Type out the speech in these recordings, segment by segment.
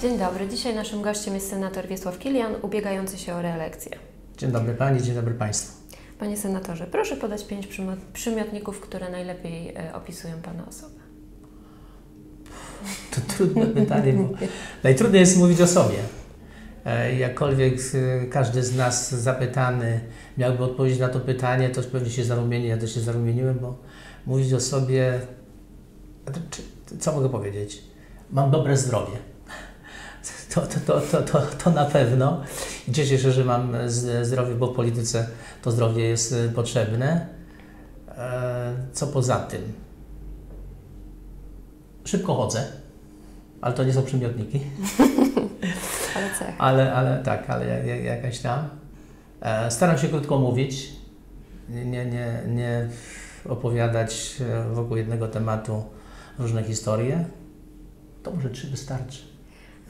Dzień dobry. Dzisiaj naszym gościem jest senator Wiesław Kilian, ubiegający się o reelekcję. Dzień dobry Pani, dzień dobry Państwu. Panie senatorze, proszę podać pięć przymiotników, które najlepiej e, opisują Pana osobę. To trudne pytanie, bo najtrudniej jest mówić o sobie. E, jakkolwiek e, każdy z nas zapytany miałby odpowiedzieć na to pytanie, to pewnie się zarumieni, ja też się zarumieniłem, bo mówić o sobie, co mogę powiedzieć? Mam dobre zdrowie. To, to, to, to, to, na pewno. Cieszę się, że mam zdrowie, bo w polityce to zdrowie jest e, potrzebne. Co poza tym? Szybko chodzę, ale to nie są przymiotniki. ale cech. Ale, ale tak, ale jakaś tam. E, staram się krótko mówić, nie, nie, nie opowiadać e, wokół jednego tematu różne historie. To może trzy wystarczy.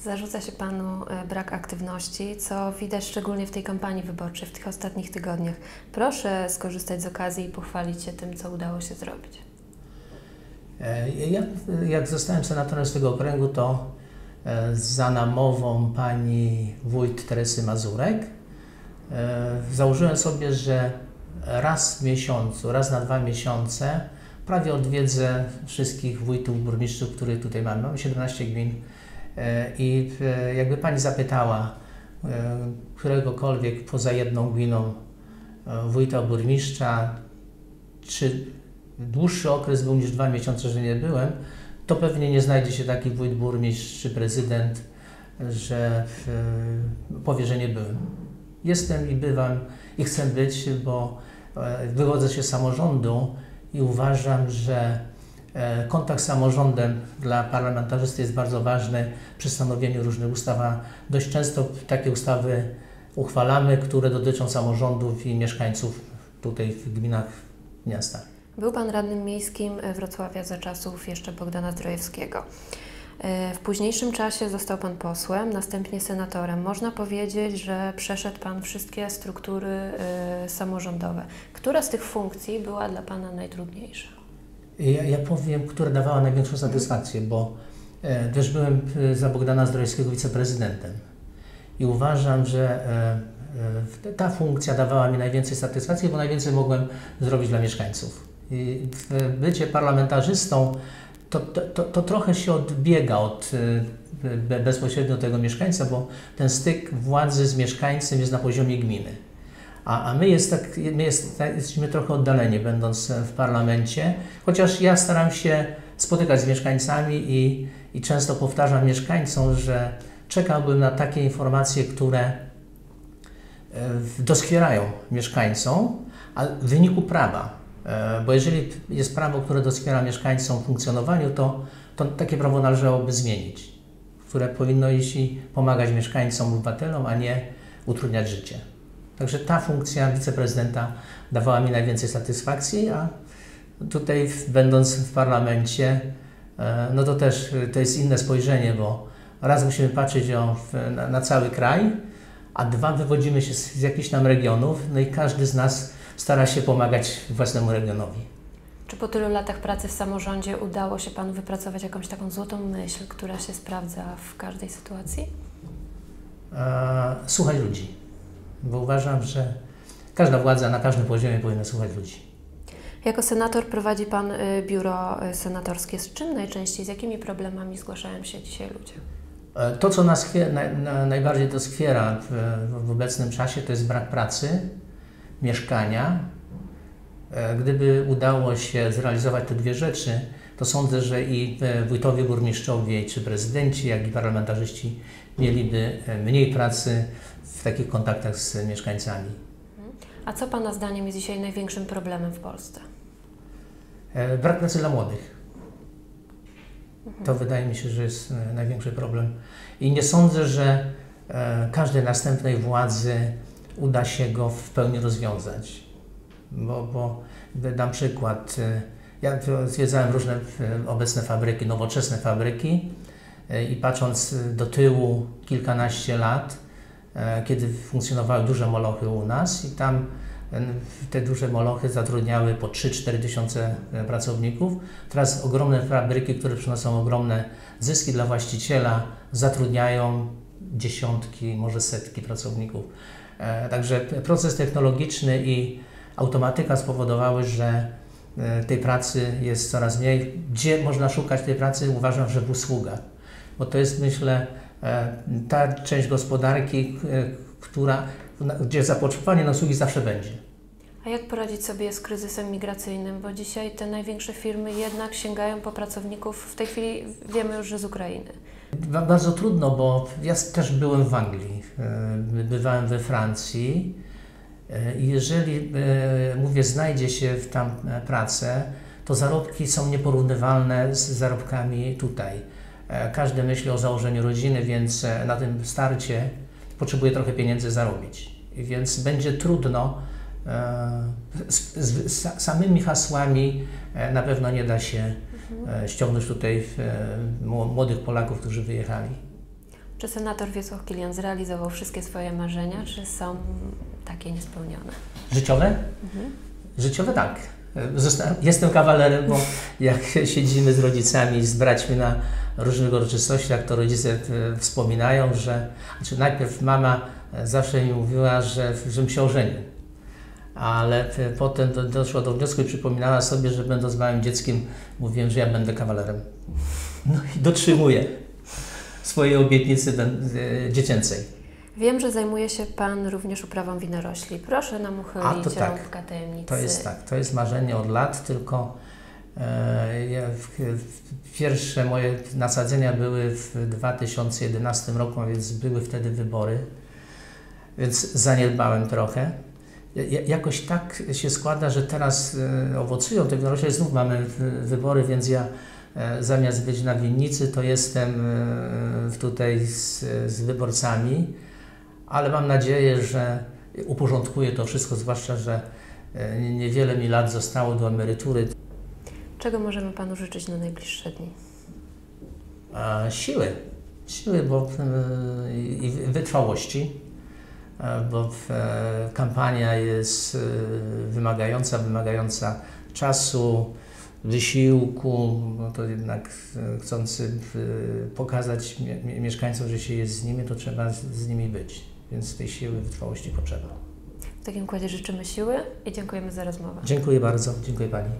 Zarzuca się Panu e, brak aktywności, co widać szczególnie w tej kampanii wyborczej w tych ostatnich tygodniach. Proszę skorzystać z okazji i pochwalić się tym, co udało się zrobić. Ja, jak zostałem senatorem z tego okręgu, to za namową pani wójt Teresy Mazurek E, założyłem sobie, że raz w miesiącu, raz na dwa miesiące prawie odwiedzę wszystkich wójtów, burmistrzów, których tutaj mamy. Mamy 17 gmin e, i e, jakby Pani zapytała któregokolwiek poza jedną gminą wójta, burmistrza, czy dłuższy okres był niż dwa miesiące, że nie byłem, to pewnie nie znajdzie się taki wójt, burmistrz czy prezydent, że powie, że nie byłem. Jestem i bywam i chcę być, bo e, wychodzę się z samorządu i uważam, że e, kontakt z samorządem dla parlamentarzysty jest bardzo ważny przy stanowieniu różnych ustaw, dość często takie ustawy uchwalamy, które dotyczą samorządów i mieszkańców tutaj w gminach miasta. Był Pan radnym miejskim Wrocławia za czasów jeszcze Bogdana Zdrojewskiego. E, w późniejszym czasie został Pan posłem, następnie senatorem. Można powiedzieć, że przeszedł Pan wszystkie struktury e, samorządowe. Która z tych funkcji była dla Pana najtrudniejsza? Ja, ja powiem, która dawała największą satysfakcję, bo e, też byłem za Bogdana Zdrojewskiego wiceprezydentem i uważam, że ta funkcja dawała mi najwięcej satysfakcji, bo najwięcej mogłem zrobić dla mieszkańców. I bycie parlamentarzystą to, to, to, trochę się odbiega od bezpośrednio tego mieszkańca, bo ten styk władzy z mieszkańcem jest na poziomie gminy. A, a my, jest tak, my jest, tak, jesteśmy trochę oddaleni, będąc w parlamencie, chociaż ja staram się spotykać z mieszkańcami i, i często powtarzam mieszkańcom, że czekałbym na takie informacje, które e, doskwierają mieszkańcom, a w wyniku prawa. E, bo jeżeli jest prawo, które doskwiera mieszkańcom w funkcjonowaniu, to, to takie prawo należałoby zmienić, które powinno iść i pomagać mieszkańcom, obywatelom, a nie utrudniać życie. Także ta funkcja wiceprezydenta dawała mi najwięcej satysfakcji, a tutaj będąc w parlamencie, e, no to też to jest inne spojrzenie, bo raz musimy patrzeć o, na, na cały kraj, a dwa wywodzimy się z, z jakichś tam regionów, no i każdy z nas stara się pomagać własnemu regionowi. Czy po tylu latach pracy w samorządzie udało się Panu wypracować jakąś taką złotą myśl, która się sprawdza w każdej sytuacji? E, słuchać ludzi, bo uważam, że każda władza na każdym poziomie powinna słuchać ludzi. Jako senator prowadzi Pan y, biuro y, senatorskie. Z czym najczęściej, z jakimi problemami zgłaszają się dzisiaj ludzie? E, to, co nas na, na, najbardziej doskwiera w, w obecnym czasie, to jest brak pracy, mieszkania. E, gdyby udało się zrealizować te dwie rzeczy, to sądzę, że i e, wójtowie, burmistrzowie, czy prezydenci, jak i parlamentarzyści mieliby mniej pracy w takich kontaktach z mieszkańcami. A co Pana zdaniem jest dzisiaj największym problemem w Polsce? Brak pracy dla młodych. Mhm. To wydaje mi się, że jest największy problem. I nie sądzę, że każdej następnej władzy uda się go w pełni rozwiązać. Bo, bo dam przykład. Ja zwiedzałem różne obecne fabryki, nowoczesne fabryki i patrząc do tyłu kilkanaście lat, kiedy funkcjonowały duże molochy u nas i tam te duże molochy zatrudniały po 3-4 tysiące e, pracowników. Teraz ogromne fabryki, które przynoszą ogromne zyski dla właściciela, zatrudniają dziesiątki, może setki pracowników. E, także proces technologiczny i automatyka spowodowały, że e, tej pracy jest coraz mniej. Gdzie można szukać tej pracy? Uważam, że w usługach, bo to jest, myślę, ta część gospodarki, która, gdzie zapotrzebowanie na usługi zawsze będzie. A jak poradzić sobie z kryzysem migracyjnym? Bo dzisiaj te największe firmy jednak sięgają po pracowników, w tej chwili wiemy już, że z Ukrainy. Bardzo trudno, bo ja też byłem w Anglii, e, bywałem we Francji e, jeżeli, e, mówię, znajdzie się tam pracę, to zarobki są nieporównywalne z zarobkami tutaj. Każdy myśli o założeniu rodziny, więc na tym starcie potrzebuje trochę pieniędzy zarobić. Więc będzie trudno z, z, z samymi hasłami e, na pewno nie da się mhm. ściągnąć tutaj e, młodych Polaków, którzy wyjechali. Czy senator Wiesław Kilian zrealizował wszystkie swoje marzenia, czy są takie niespełnione? Życiowe? Mhm. Życiowe tak. Zostałem, jestem kawalerem, bo jak siedzimy z rodzicami, z braćmi na różnych uroczystościach, to rodzice wspominają, że znaczy najpierw mama zawsze mi mówiła, że, żebym się ożenił ale potem do, doszła do wniosku i przypominała sobie, że będąc małym dzieckiem mówiłem, że ja będę kawalerem. No i dotrzymuję swojej obietnicy e, dziecięcej. Wiem, że zajmuje się Pan również uprawą winorośli. Proszę nam uchylić A, to tak. tajemnicy. To jest tak, to jest marzenie od lat, tylko e, w, pierwsze moje nasadzenia były w 2011 roku, a więc były wtedy wybory, więc zaniedbałem trochę jakoś tak się składa, że teraz e, owocują te winorośle, znów mamy wybory, więc ja e, zamiast być na winnicy, to jestem e, tutaj z, z wyborcami, ale mam nadzieję, że uporządkuję to wszystko, zwłaszcza, że niewiele mi lat zostało do emerytury. Czego możemy Panu życzyć na najbliższe dni? A, siły. Siły bo, i wytrwałości E, bo e, kampania jest e, wymagająca, wymagająca czasu, wysiłku, no to jednak chcący pokazać mieszkańcom, że się jest z nimi, to trzeba z nimi być. Więc tej siły, wytrwałości potrzeba. W takim układzie życzymy siły i dziękujemy za rozmowę. Dziękuję bardzo. Dziękuję Pani.